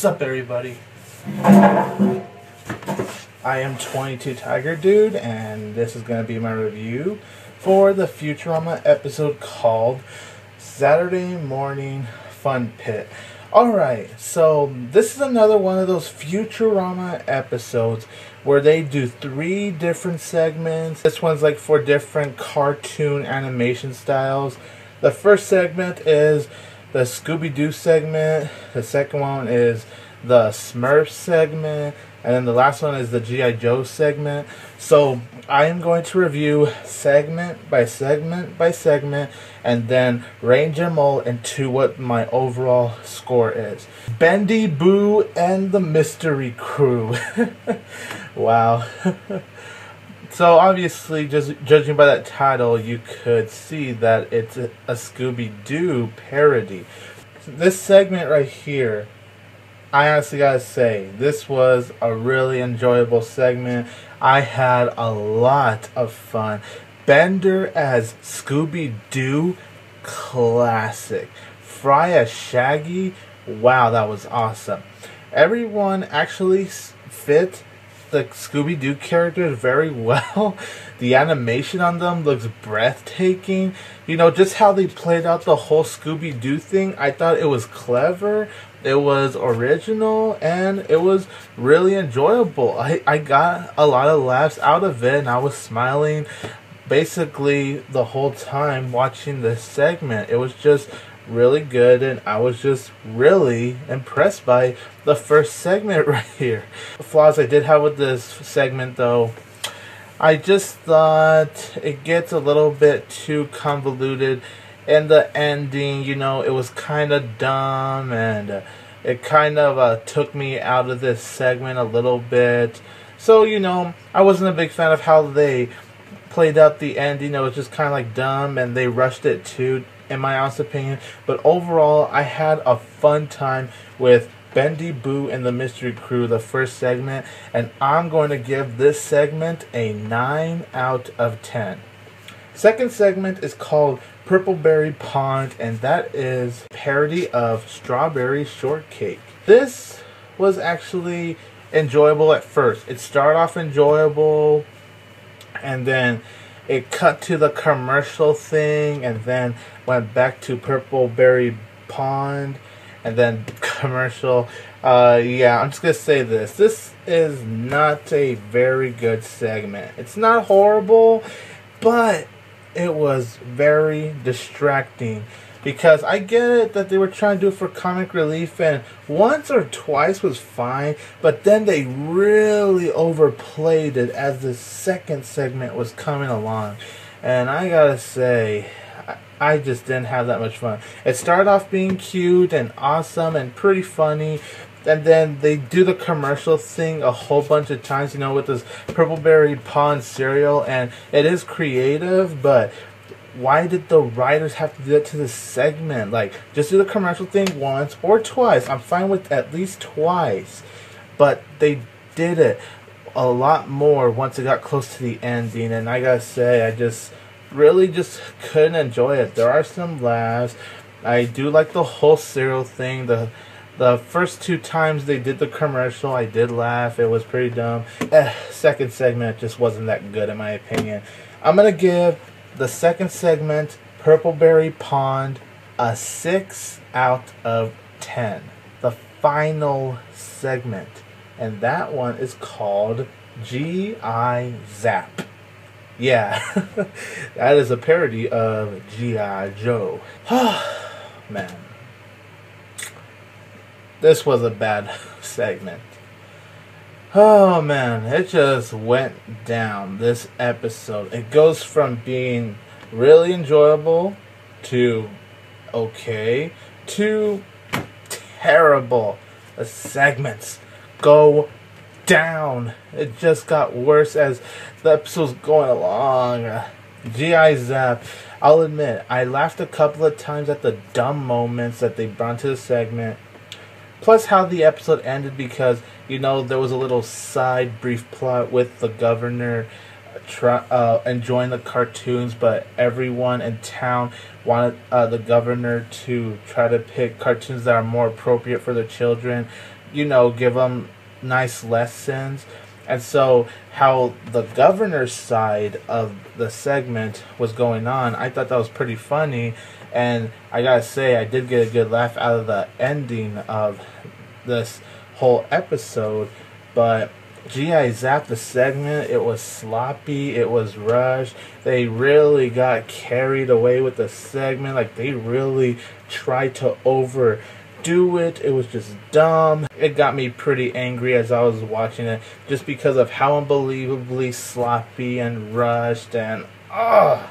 What's up, everybody? I am 22 Tiger Dude, and this is going to be my review for the Futurama episode called Saturday Morning Fun Pit. Alright, so this is another one of those Futurama episodes where they do three different segments. This one's like for different cartoon animation styles. The first segment is the Scooby Doo segment, the second one is the Smurf segment, and then the last one is the G.I. Joe segment. So I am going to review segment by segment by segment and then range them all into what my overall score is. Bendee Boo and the Mystery Crew. wow. so obviously, just judging by that title, you could see that it's a, a Scooby Doo parody. This segment right here I honestly gotta say, this was a really enjoyable segment. I had a lot of fun. Bender as Scooby Doo, classic. Fry as Shaggy, wow, that was awesome. Everyone actually fit the Scooby Doo characters very well. The animation on them looks breathtaking. You know, just how they played out the whole Scooby Doo thing, I thought it was clever, it was original, and it was really enjoyable. I, I got a lot of laughs out of it, and I was smiling basically the whole time watching this segment. It was just really good and I was just really impressed by the first segment right here. The flaws I did have with this segment though, I just thought it gets a little bit too convoluted and the ending, you know, it was kind of dumb and it kind of uh, took me out of this segment a little bit. So, you know, I wasn't a big fan of how they played out the ending. It was just kind of like dumb and they rushed it too in my honest opinion. But overall, I had a fun time with Bendee Boo and the Mystery Crew, the first segment, and I'm going to give this segment a 9 out of 10. Second segment is called Purpleberry Pond, and that is parody of Strawberry Shortcake. This was actually enjoyable at first. It started off enjoyable, and then it cut to the commercial thing and then went back to Purpleberry Pond and then commercial. Uh, yeah, I'm just gonna say this. This is not a very good segment. It's not horrible, but it was very distracting because I get it that they were trying to do it for comic relief and once or twice was fine, but then they really overplayed it as the second segment was coming along. And I gotta say, I just didn't have that much fun. It started off being cute and awesome and pretty funny, and then they do the commercial thing a whole bunch of times, you know, with this Purpleberry Pond cereal, and it is creative, but why did the writers have to do that to the segment? Like, just do the commercial thing once or twice. I'm fine with at least twice. But they did it a lot more once it got close to the ending. And I gotta say, I just really just couldn't enjoy it. There are some laughs. I do like the whole cereal thing. The the first two times they did the commercial, I did laugh. It was pretty dumb. Eh, second segment just wasn't that good in my opinion. I'm gonna give the second segment, Purpleberry Pond, a 6 out of 10. The final segment. And that one is called G.I. Zapp. Yeah, that is a parody of G.I. Joe. Man. This was a bad segment. Oh man, it just went down this episode. It goes from being really enjoyable to okay to terrible. The segments go down. It just got worse as the episode's going along. GI Zapp. I'll admit, I laughed a couple of times at the dumb moments that they brought to the segment Plus, how the episode ended because, you know, there was a little side brief plot with the governor try, uh, enjoying the cartoons, but everyone in town wanted uh, the governor to try to pick cartoons that are more appropriate for the children. you know, give them nice lessons. And so, how the governor's side of the segment was going on, I thought that was pretty funny. And I gotta say, I did get a good laugh out of the ending of this whole episode. But GI Zapp, the segment, it was sloppy, it was rushed. They really got carried away with the segment. Like, they really tried to overdo it. It was just dumb. It got me pretty angry as I was watching it just because of how unbelievably sloppy and rushed and, ugh.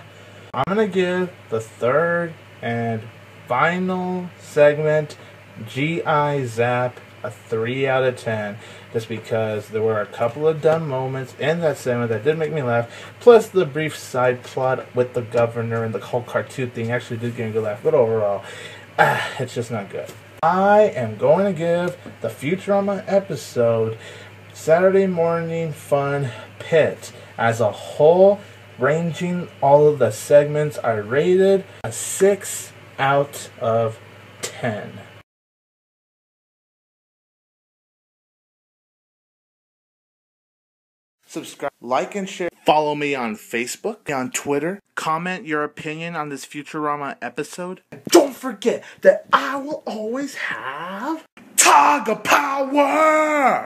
I'm gonna give the third and final segment GI Zapp a 3 out of 10 just because there were a couple of dumb moments in that segment that did make me laugh. Plus, the brief side plot with the governor and the whole cartoon thing actually did get me a good laugh. But overall, ah, it's just not good. I am going to give the Futurama episode Saturday Morning Fun Pit as a whole, ranging all of the segments, I rated a 6 out of 10. Subscribe, like, and share. Follow me on Facebook, on Twitter. Comment your opinion on this Futurama episode. Don't forget that I will always have Tiger Power!